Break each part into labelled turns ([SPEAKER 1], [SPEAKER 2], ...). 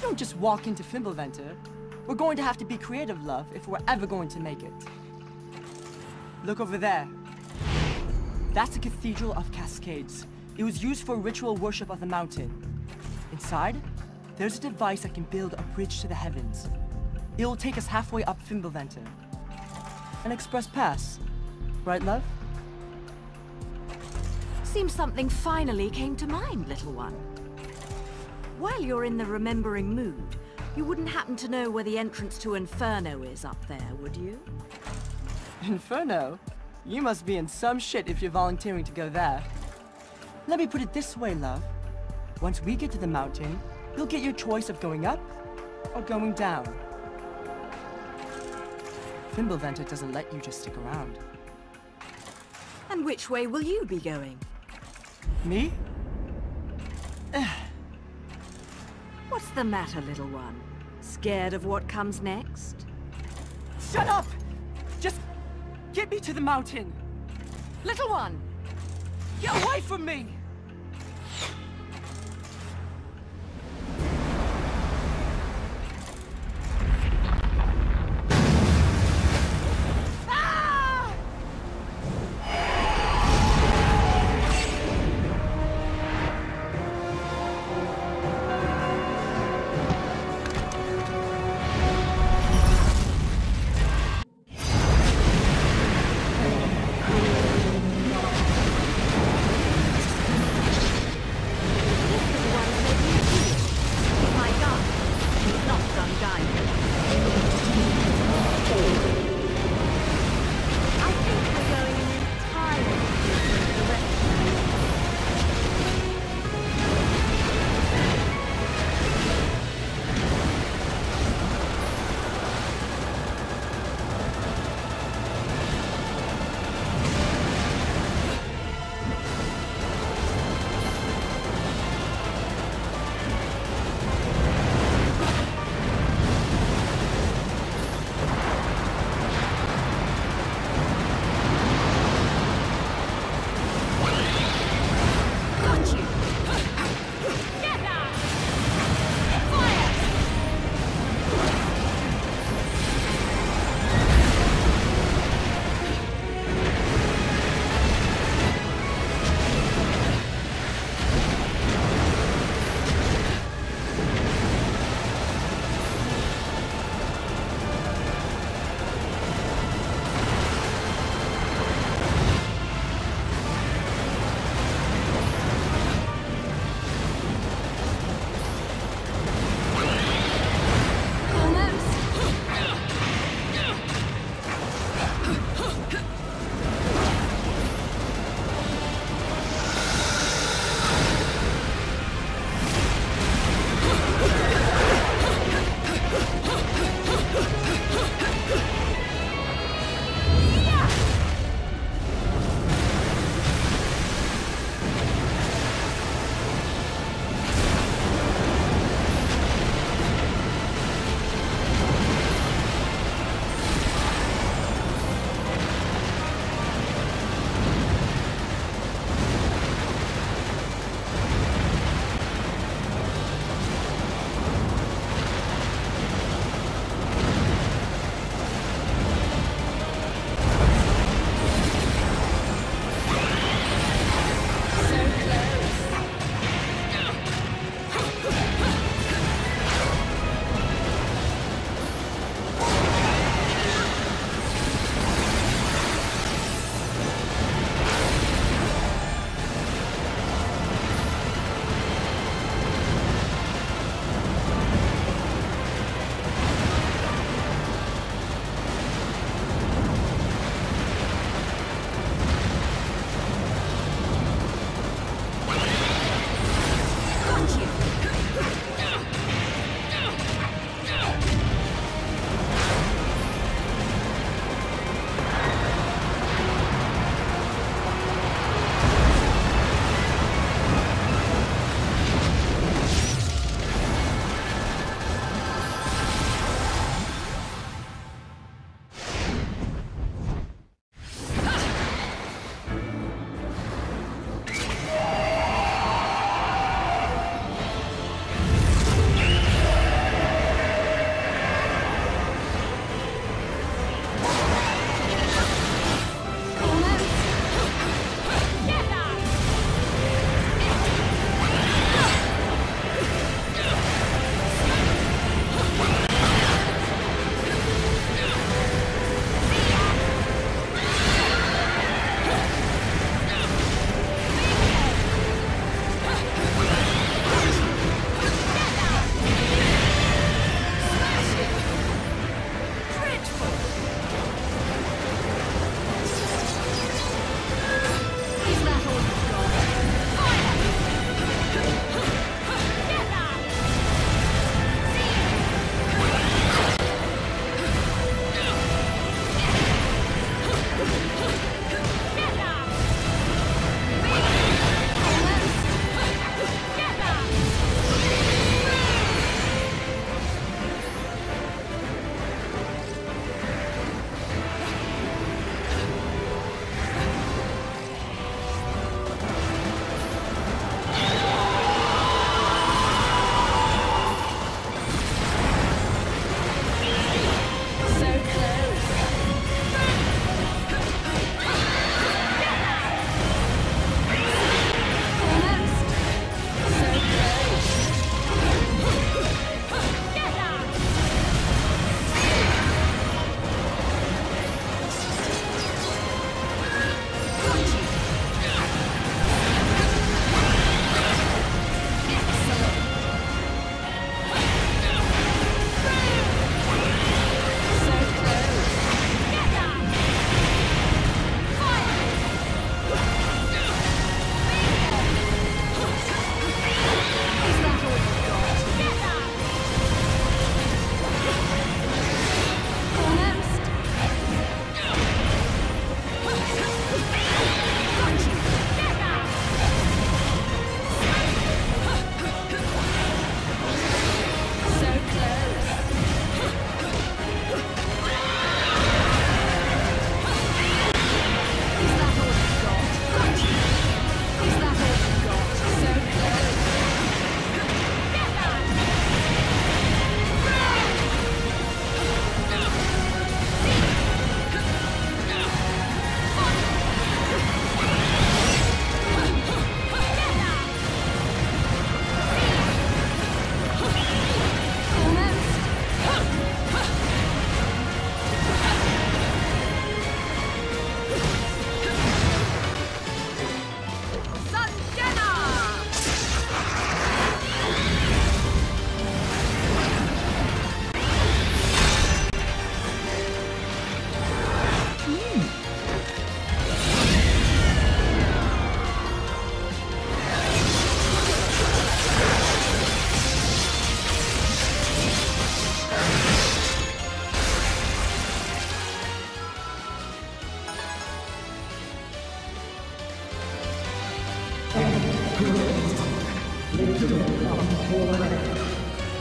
[SPEAKER 1] Don't just walk into Fimbulventr. We're going to have to be creative, love, if we're ever going to make it. Look over there. That's the Cathedral of Cascades. It was used for ritual worship of the mountain. Inside, there's a device that can build a bridge to the heavens. It will take us halfway up Fimbulventr. An express pass. Right, love?
[SPEAKER 2] Seems something finally came to mind, little one. While you're in the remembering mood, you wouldn't happen to know where the entrance to Inferno is up there, would you?
[SPEAKER 1] Inferno? You must be in some shit if you're volunteering to go there. Let me put it this way, love. Once we get to the mountain, you'll get your choice of going up or going down. Fimbulventr doesn't let you just stick around.
[SPEAKER 2] And which way will you be going?
[SPEAKER 1] Me?
[SPEAKER 2] What's the matter, little one? Scared of what comes next?
[SPEAKER 1] Shut up! Just get me to the mountain! Little one! Get away from me!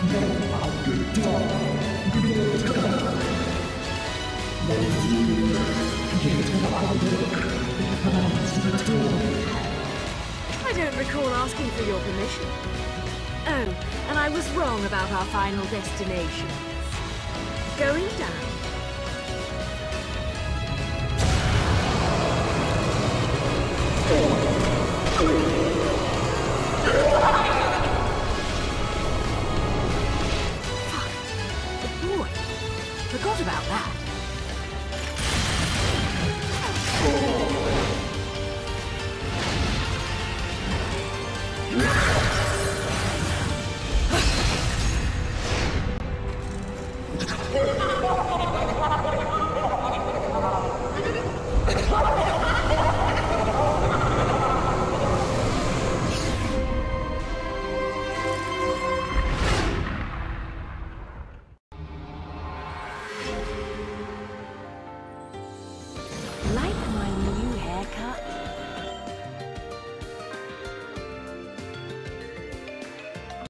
[SPEAKER 2] I don't recall asking for your permission. Oh, and I was wrong about our final destination. Going down.